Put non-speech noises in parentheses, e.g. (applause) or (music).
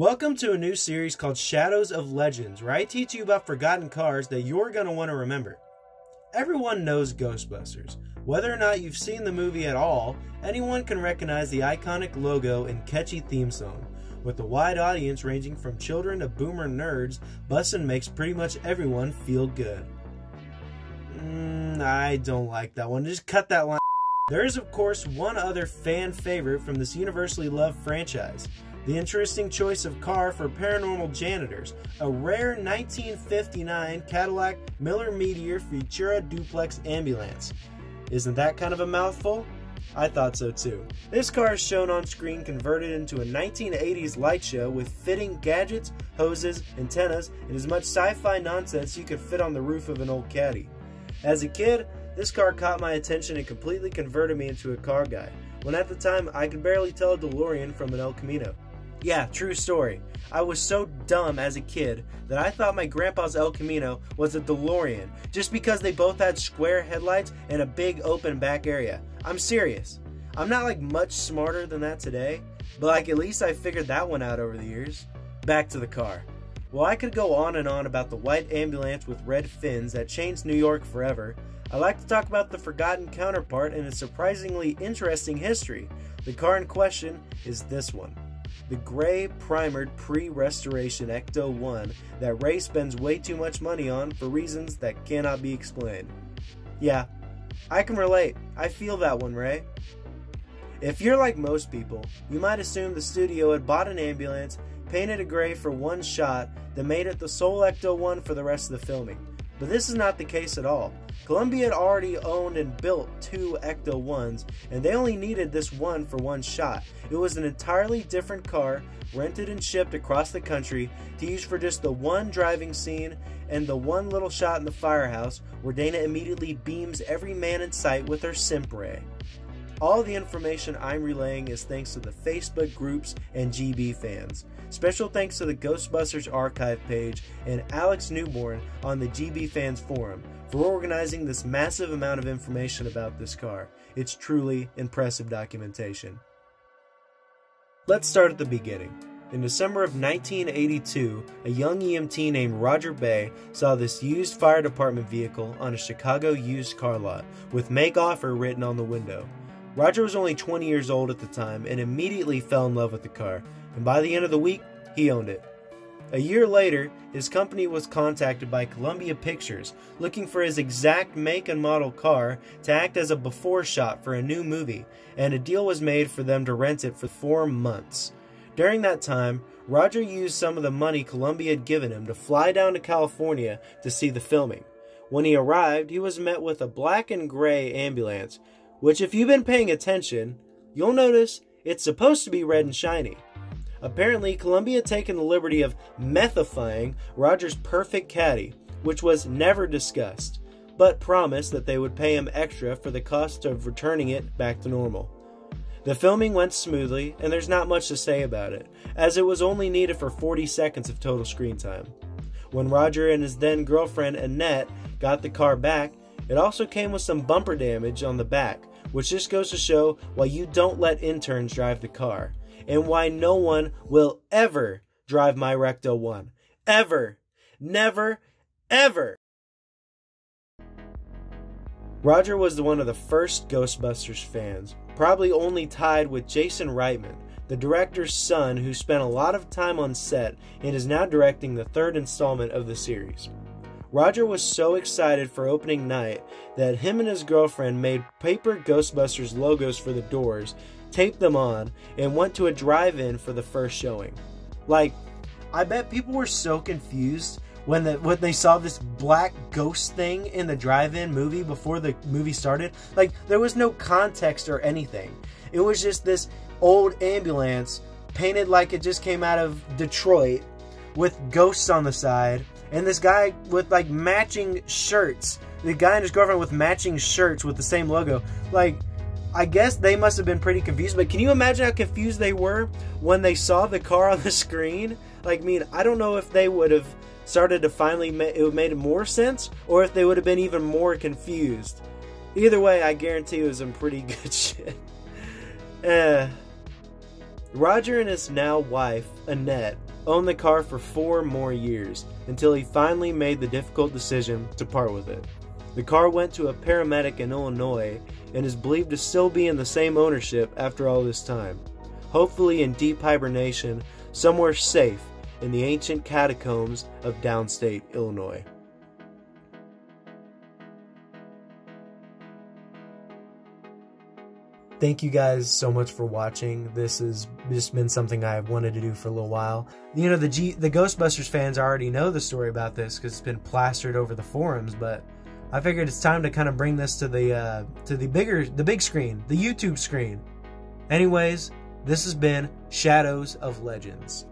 Welcome to a new series called Shadows of Legends, where I teach you about forgotten cars that you're going to want to remember. Everyone knows Ghostbusters. Whether or not you've seen the movie at all, anyone can recognize the iconic logo and catchy theme song. With a wide audience ranging from children to boomer nerds, Bussin' makes pretty much everyone feel good. Mm, I don't like that one. Just cut that line. There is, of course, one other fan favorite from this universally loved franchise. The interesting choice of car for paranormal janitors, a rare 1959 Cadillac Miller Meteor Futura Duplex ambulance. Isn't that kind of a mouthful? I thought so too. This car is shown on screen converted into a 1980s light show with fitting gadgets, hoses, antennas, and as much sci-fi nonsense you could fit on the roof of an old caddy. As a kid, this car caught my attention and completely converted me into a car guy, when at the time I could barely tell a DeLorean from an El Camino. Yeah, true story. I was so dumb as a kid that I thought my grandpa's El Camino was a DeLorean just because they both had square headlights and a big open back area. I'm serious. I'm not like much smarter than that today, but like at least I figured that one out over the years. Back to the car. Well, I could go on and on about the white ambulance with red fins that changed New York forever. I like to talk about the forgotten counterpart and its surprisingly interesting history. The car in question is this one the gray primered pre-restoration Ecto 1 that Ray spends way too much money on for reasons that cannot be explained. Yeah, I can relate. I feel that one, Ray. If you're like most people, you might assume the studio had bought an ambulance, painted it gray for one shot, then made it the sole Ecto 1 for the rest of the filming. But this is not the case at all. Columbia had already owned and built two Ecto 1s, and they only needed this one for one shot. It was an entirely different car, rented and shipped across the country to use for just the one driving scene and the one little shot in the firehouse where Dana immediately beams every man in sight with her simp ray. All the information I'm relaying is thanks to the Facebook groups and GB fans. Special thanks to the Ghostbusters archive page and Alex Newborn on the GB Fans Forum for organizing this massive amount of information about this car. It's truly impressive documentation. Let's start at the beginning. In December of 1982, a young EMT named Roger Bay saw this used fire department vehicle on a Chicago used car lot with make offer written on the window. Roger was only 20 years old at the time and immediately fell in love with the car, and by the end of the week, he owned it. A year later, his company was contacted by Columbia Pictures looking for his exact make and model car to act as a before shot for a new movie, and a deal was made for them to rent it for four months. During that time, Roger used some of the money Columbia had given him to fly down to California to see the filming. When he arrived, he was met with a black and gray ambulance which if you've been paying attention, you'll notice it's supposed to be red and shiny. Apparently, Columbia had taken the liberty of methifying Roger's perfect caddy, which was never discussed, but promised that they would pay him extra for the cost of returning it back to normal. The filming went smoothly, and there's not much to say about it, as it was only needed for 40 seconds of total screen time. When Roger and his then girlfriend Annette got the car back, it also came with some bumper damage on the back, which just goes to show why you don't let interns drive the car and why no one will ever drive my Recto 1. Ever. Never. Ever. Roger was one of the first Ghostbusters fans, probably only tied with Jason Reitman, the director's son who spent a lot of time on set and is now directing the third installment of the series. Roger was so excited for opening night that him and his girlfriend made paper Ghostbusters logos for the doors, taped them on, and went to a drive in for the first showing. Like, I bet people were so confused when the when they saw this black ghost thing in the drive-in movie before the movie started. Like there was no context or anything. It was just this old ambulance painted like it just came out of Detroit with ghosts on the side and this guy with like matching shirts. The guy and his girlfriend with matching shirts with the same logo. Like, I guess they must have been pretty confused. But can you imagine how confused they were when they saw the car on the screen? Like, I mean, I don't know if they would have started to finally ma- it made more sense, or if they would have been even more confused. Either way, I guarantee it was some pretty (laughs) good shit. Uh, Roger and his now wife, Annette, owned the car for four more years until he finally made the difficult decision to part with it. The car went to a paramedic in Illinois and is believed to still be in the same ownership after all this time, hopefully in deep hibernation somewhere safe in the ancient catacombs of downstate Illinois. Thank you guys so much for watching. This has just been something I've wanted to do for a little while. You know, the G- the Ghostbusters fans already know the story about this because it's been plastered over the forums, but I figured it's time to kind of bring this to the uh, to the bigger the big screen, the YouTube screen. Anyways, this has been Shadows of Legends.